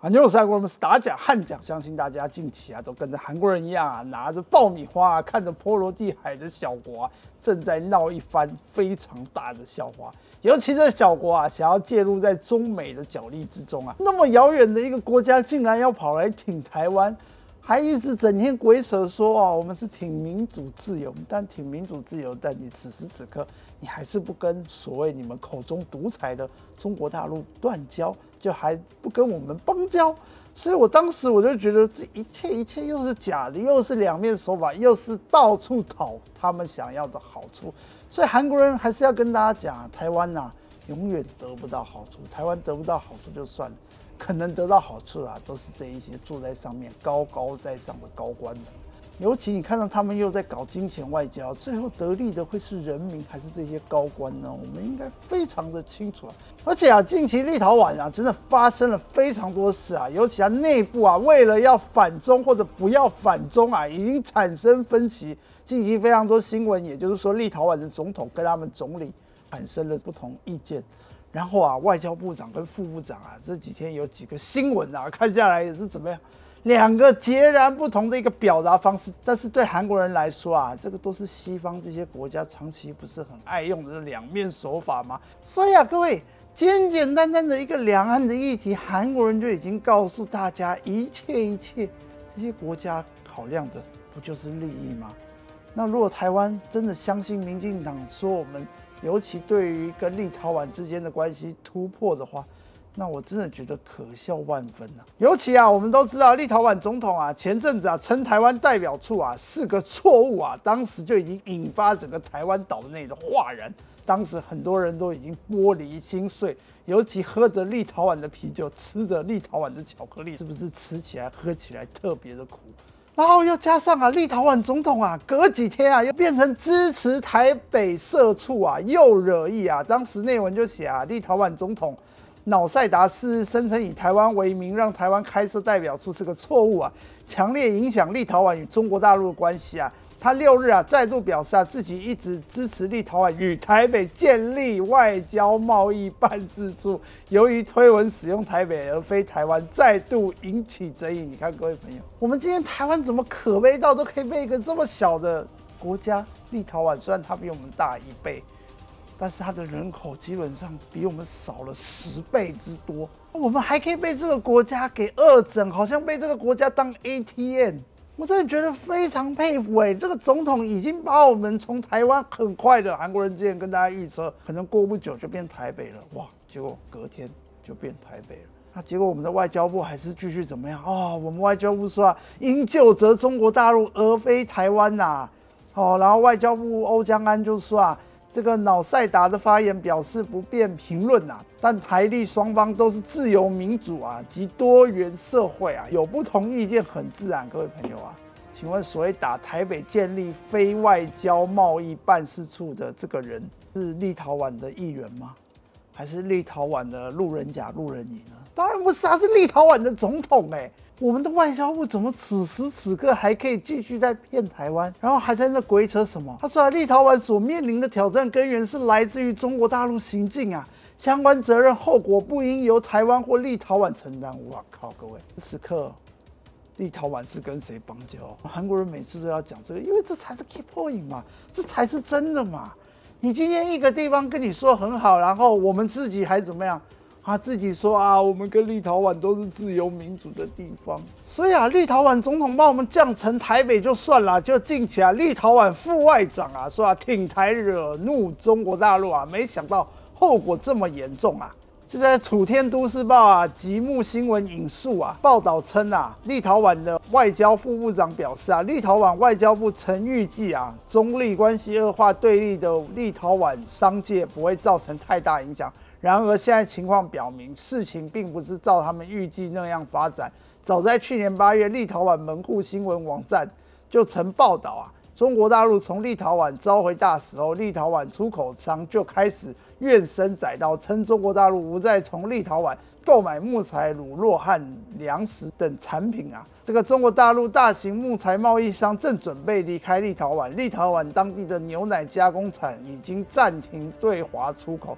啊，牛肉赛国我们是打假汉讲，相信大家近期啊都跟着韩国人一样啊，拿着爆米花啊，看着波罗的海的小国啊，正在闹一番非常大的笑话。尤其这小国啊，想要介入在中美的角力之中啊，那么遥远的一个国家竟然要跑来挺台湾。还一直整天鬼扯说啊，我们是挺民主自由，但挺民主自由，但你此时此刻你还是不跟所谓你们口中独裁的中国大陆断交，就还不跟我们邦交，所以我当时我就觉得这一切一切又是假的，又是两面手法，又是到处讨他们想要的好处，所以韩国人还是要跟大家讲，台湾呐永远得不到好处，台湾得不到好处就算了。可能得到好处啊，都是这一些坐在上面高高在上的高官们。尤其你看到他们又在搞金钱外交，最后得利的会是人民还是这些高官呢？我们应该非常的清楚啊。而且啊，近期立陶宛啊，真的发生了非常多事啊。尤其啊，内部啊，为了要反中或者不要反中啊，已经产生分歧。近期非常多新闻，也就是说，立陶宛的总统跟他们总理产生了不同意见。然后啊，外交部长跟副部长啊，这几天有几个新闻啊，看下来也是怎么样，两个截然不同的一个表达方式。但是对韩国人来说啊，这个都是西方这些国家长期不是很爱用的两面手法吗？所以啊，各位简简单单的一个两岸的议题，韩国人就已经告诉大家，一切一切这些国家考量的不就是利益吗？那如果台湾真的相信民进党说我们。尤其对于跟立陶宛之间的关系突破的话，那我真的觉得可笑万分呐。尤其啊，我们都知道立陶宛总统啊，前阵子啊称台湾代表处啊是个错误啊，当时就已经引发整个台湾岛内的哗然。当时很多人都已经玻璃心碎，尤其喝着立陶宛的啤酒，吃着立陶宛的巧克力，是不是吃起来喝起来特别的苦？然后又加上啊，立陶宛总统啊，隔几天啊，又变成支持台北社畜啊，又惹意啊。当时内文就写啊，立陶宛总统瑙塞达斯声称以台湾为名，让台湾开设代表处是个错误啊，强烈影响立陶宛与中国大陆的关系啊。他六日啊再度表示啊，自己一直支持立陶宛与台北建立外交贸易办事处。由于推文使用台北而非台湾，再度引起争议。你看，各位朋友，我们今天台湾怎么可悲到都可以被一个这么小的国家立陶宛？虽然它比我们大一倍，但是它的人口基本上比我们少了十倍之多。我们还可以被这个国家给恶整，好像被这个国家当 ATM。我真的觉得非常佩服哎，这个总统已经把我们从台湾很快的韩国人之前跟大家预测，可能过不久就变台北了哇，结果隔天就变台北了。那结果我们的外交部还是继续怎么样啊？我们外交部说啊，应就责中国大陆而非台湾呐。哦，然后外交部欧江安就说啊。这个瑙塞达的发言表示不便评论呐，但台立双方都是自由民主啊及多元社会啊，有不同意见很自然。各位朋友啊，请问所谓打台北建立非外交贸易办事处的这个人是立陶宛的议员吗？还是立陶宛的路人甲、路人乙呢？当然不是啊，是立陶宛的总统哎。我们的外交部怎么此时此刻还可以继续在骗台湾，然后还在那鬼扯什么？他说立陶宛所面临的挑战根源是来自于中国大陆行径啊，相关责任后果不应由台湾或立陶宛承担。我靠，各位，此刻立陶宛是跟谁邦交？韩国人每次都要讲这个，因为这才是 key point 嘛，这才是真的嘛。你今天一个地方跟你说很好，然后我们自己还怎么样？他自己说啊，我们跟立陶宛都是自由民主的地方，所以啊，立陶宛总统把我们降成台北就算了，就近期啊，立陶宛副外长啊说啊，挺台惹怒中国大陆啊，没想到后果这么严重啊！就在《楚天都市报》啊，吉木新闻引述啊报道称啊，立陶宛的外交副部长表示啊，立陶宛外交部曾预计啊，中立关系恶化对立的立陶宛商界不会造成太大影响。然而，现在情况表明，事情并不是照他们预计那样发展。早在去年八月，立陶宛门户新闻网站就曾报道啊，中国大陆从立陶宛召回大使后，立陶宛出口商就开始怨声载道，称中国大陆不再从立陶宛购买木材、乳酪和粮食等产品啊。这个中国大陆大型木材贸易商正准备离开立陶宛，立陶宛当地的牛奶加工厂已经暂停对华出口。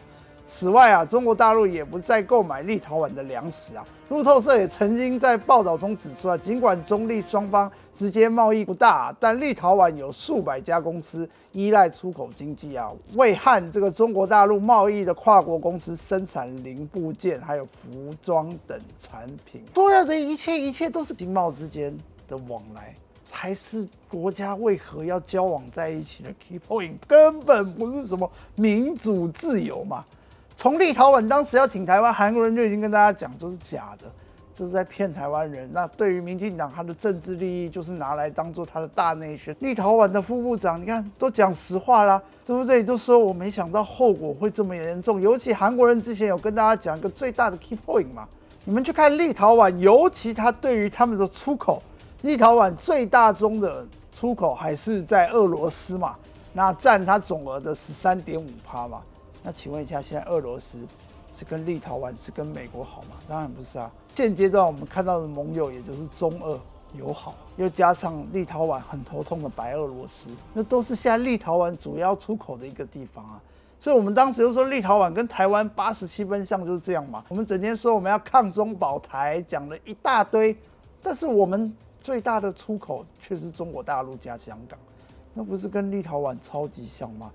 此外啊，中国大陆也不再购买立陶宛的粮食啊。路透社也曾经在报道中指出啊，尽管中立双方直接贸易不大，但立陶宛有数百家公司依赖出口经济啊，为和这个中国大陆贸易的跨国公司生产零部件、还有服装等产品。所有的一切，一切都是经贸之间的往来。才是国家为何要交往在一起的 key point，根本不是什么民主自由嘛。从立陶宛当时要挺台湾，韩国人就已经跟大家讲，这是假的，这是在骗台湾人。那对于民进党，他的政治利益就是拿来当做他的大内宣。立陶宛的副部长，你看都讲实话啦，对不对？都说我没想到后果会这么严重。尤其韩国人之前有跟大家讲一个最大的 key point 嘛，你们去看立陶宛，尤其他对于他们的出口。立陶宛最大宗的出口还是在俄罗斯嘛？那占它总额的十三点五趴嘛？那请问一下，现在俄罗斯是跟立陶宛是跟美国好吗？当然不是啊。现阶段我们看到的盟友也就是中俄友好，又加上立陶宛很头痛的白俄罗斯，那都是现在立陶宛主要出口的一个地方啊。所以我们当时就说立陶宛跟台湾八十七分像就是这样嘛。我们整天说我们要抗中保台，讲了一大堆，但是我们。最大的出口却是中国大陆加香港，那不是跟立陶宛超级像吗？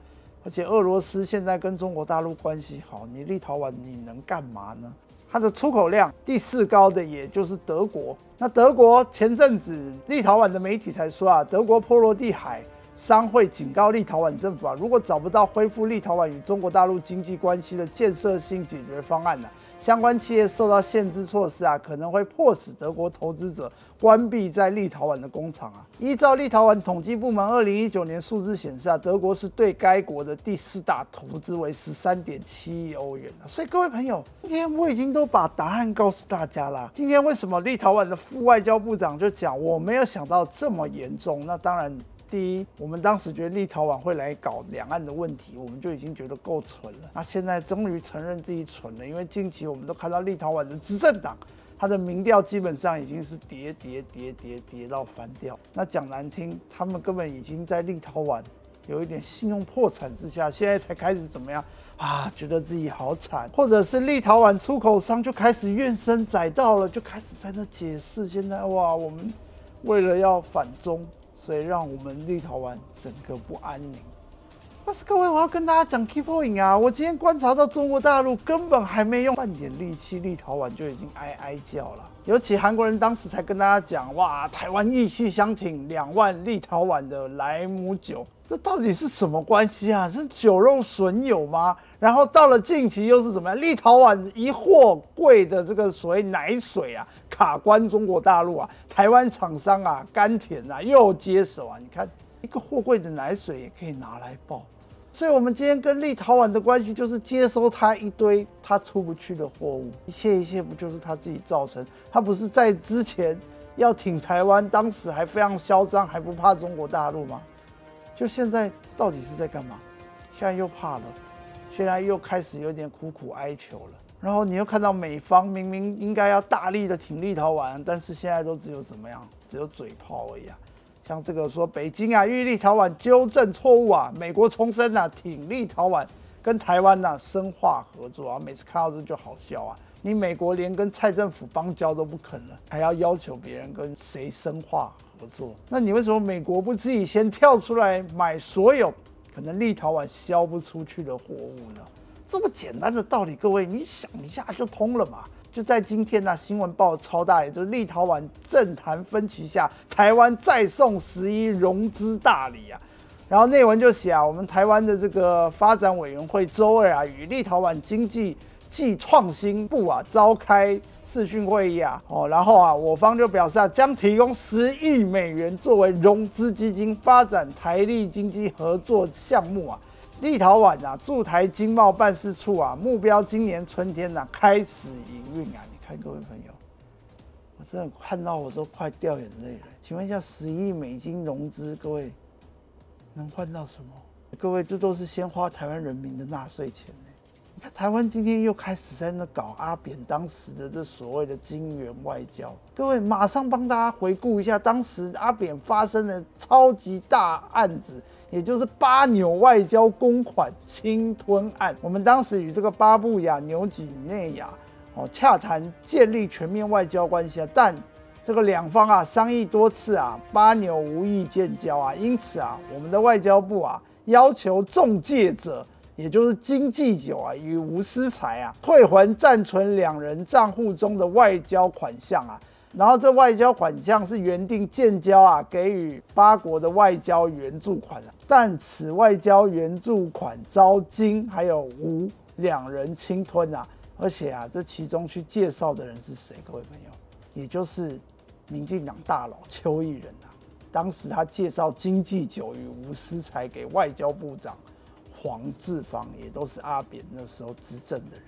而且俄罗斯现在跟中国大陆关系好，你立陶宛你能干嘛呢？它的出口量第四高的也就是德国。那德国前阵子立陶宛的媒体才说啊，德国波罗的海商会警告立陶宛政府啊，如果找不到恢复立陶宛与中国大陆经济关系的建设性解决方案呢？相关企业受到限制措施啊，可能会迫使德国投资者关闭在立陶宛的工厂啊。依照立陶宛统计部门二零一九年数字显示啊，德国是对该国的第四大投资，为十三点七亿欧元所以各位朋友，今天我已经都把答案告诉大家了。今天为什么立陶宛的副外交部长就讲我没有想到这么严重？那当然。第一，我们当时觉得立陶宛会来搞两岸的问题，我们就已经觉得够蠢了。那现在终于承认自己蠢了，因为近期我们都看到立陶宛的执政党，他的民调基本上已经是跌跌跌跌跌到翻掉。那讲难听，他们根本已经在立陶宛有一点信用破产之下，现在才开始怎么样啊？觉得自己好惨，或者是立陶宛出口商就开始怨声载道了，就开始在那解释，现在哇，我们为了要反中。所以让我们立陶宛整个不安宁。但是各位，我要跟大家讲 key point 啊！我今天观察到中国大陆根本还没用半点力气，立陶宛就已经哀哀叫了。尤其韩国人当时才跟大家讲，哇，台湾义气相挺，两万立陶宛的莱姆酒。这到底是什么关系啊？是酒肉损友吗？然后到了近期又是怎么样？立陶宛一货柜的这个所谓奶水啊，卡关中国大陆啊，台湾厂商啊，甘甜啊又接手啊，你看一个货柜的奶水也可以拿来报。所以我们今天跟立陶宛的关系就是接收他一堆他出不去的货物，一切一切不就是他自己造成？他不是在之前要挺台湾，当时还非常嚣张，还不怕中国大陆吗？就现在到底是在干嘛？现在又怕了，现在又开始有点苦苦哀求了。然后你又看到美方明明应该要大力的挺立陶宛，但是现在都只有怎么样？只有嘴炮而已啊。像这个说北京啊，欲立陶宛纠正错误啊，美国重申啊，挺立陶宛跟台湾呐深化合作啊。每次看到这就好笑啊。你美国连跟蔡政府邦交都不肯了，还要要求别人跟谁深化？合作，那你为什么美国不自己先跳出来买所有可能立陶宛销不出去的货物呢？这么简单的道理，各位你想一下就通了嘛？就在今天呢，新闻报超大，也就是立陶宛政坛分歧下，台湾再送十一融资大礼啊。然后内文就写啊，我们台湾的这个发展委员会周二啊，与立陶宛经济暨创新部啊召开。视讯会议啊，哦，然后啊，我方就表示啊，将提供十亿美元作为融资基金，发展台立经济合作项目啊。立陶宛啊，驻台经贸办事处啊，目标今年春天呢开始营运啊。你看各位朋友，我真的看到我都快掉眼泪了。请问一下，十亿美金融资，各位能换到什么？各位，这都是先花台湾人民的纳税钱。你看，台湾今天又开始在那搞阿扁当时的这所谓的金元外交。各位，马上帮大家回顾一下当时阿扁发生的超级大案子，也就是巴纽外交公款侵吞案。我们当时与这个巴布亚纽几内亚哦洽谈建立全面外交关系啊，但这个两方啊商议多次啊，巴纽无意建交啊，因此啊，我们的外交部啊要求中介者，也就是经济酒啊与吴思才啊退还暂存两人账户中的外交款项啊。然后这外交款项是原定建交啊，给予八国的外交援助款啊，但此外交援助款遭金还有吴两人侵吞啊，而且啊，这其中去介绍的人是谁？各位朋友，也就是民进党大佬邱毅人啊，当时他介绍经济酒与吴思才给外交部长黄志芳，也都是阿扁那时候执政的人。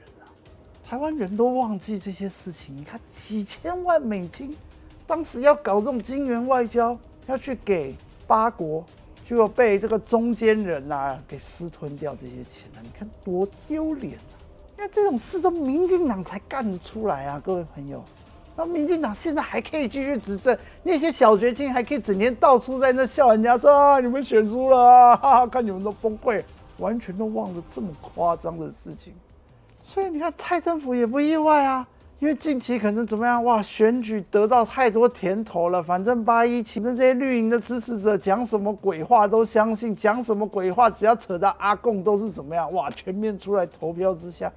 台湾人都忘记这些事情。你看，几千万美金，当时要搞这种金元外交，要去给八国，结果被这个中间人呐给私吞掉这些钱了。你看多丢脸啊！因为这种事都民进党才干得出来啊，各位朋友。那民进党现在还可以继续执政，那些小学精还可以整天到处在那笑人家说啊，你们选输了，哈哈，看你们都崩溃，完全都忘了这么夸张的事情。所以你看，蔡政府也不意外啊，因为近期可能怎么样哇，选举得到太多甜头了。反正八一，反正这些绿营的支持者讲什么鬼话都相信，讲什么鬼话只要扯到阿贡都是怎么样哇，全面出来投票之下，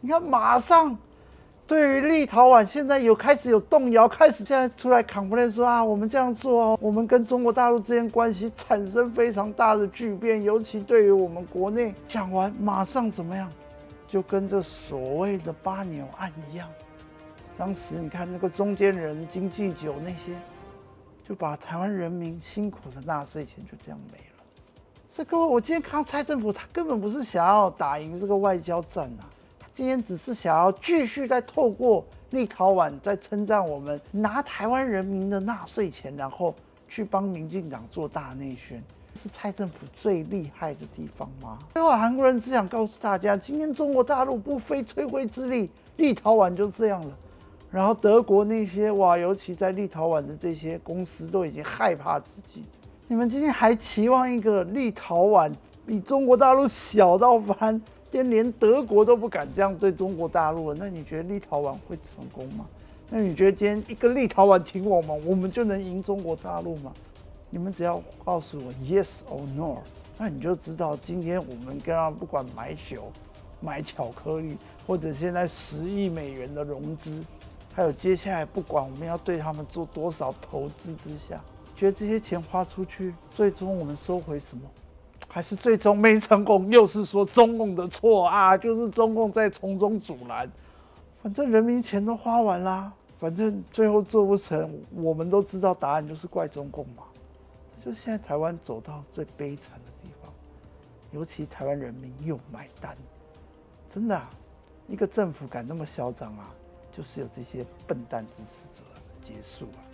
你看马上对于立陶宛现在有开始有动摇，开始现在出来 complain 说啊，我们这样做哦，我们跟中国大陆之间关系产生非常大的巨变，尤其对于我们国内讲完马上怎么样？就跟这所谓的八纽案一样，当时你看那个中间人经济酒那些，就把台湾人民辛苦的纳税钱就这样没了。所以各位，我今天看蔡政府，他根本不是想要打赢这个外交战啊，他今天只是想要继续再透过立陶宛在称赞我们拿台湾人民的纳税钱，然后去帮民进党做大内宣。是蔡政府最厉害的地方吗？最后，韩国人只想告诉大家，今天中国大陆不费吹灰之力，立陶宛就这样了。然后德国那些哇，尤其在立陶宛的这些公司都已经害怕自己。你们今天还期望一个立陶宛比中国大陆小到翻，连连德国都不敢这样对中国大陆了？那你觉得立陶宛会成功吗？那你觉得今天一个立陶宛挺我们，我们就能赢中国大陆吗？你们只要告诉我 yes or no，那你就知道今天我们跟他不管买酒、买巧克力，或者现在十亿美元的融资，还有接下来不管我们要对他们做多少投资之下，觉得这些钱花出去，最终我们收回什么？还是最终没成功？又是说中共的错啊？就是中共在从中阻拦。反正人民钱都花完啦，反正最后做不成，我们都知道答案就是怪中共嘛。就是现在台湾走到最悲惨的地方，尤其台湾人民又买单，真的，一个政府敢那么嚣张啊，就是有这些笨蛋支持者结束啊。